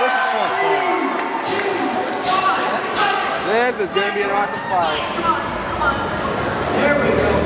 where's the smoke going? There's gonna be an awesome fire. There we go.